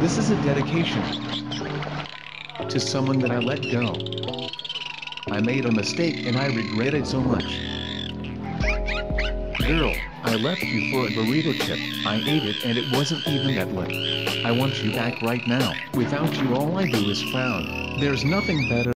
This is a dedication to someone that I let go. I made a mistake and I regret it so much. Girl, I left you for a burrito chip. I ate it and it wasn't even that good. I want you back right now. Without you all I do is frown. There's nothing better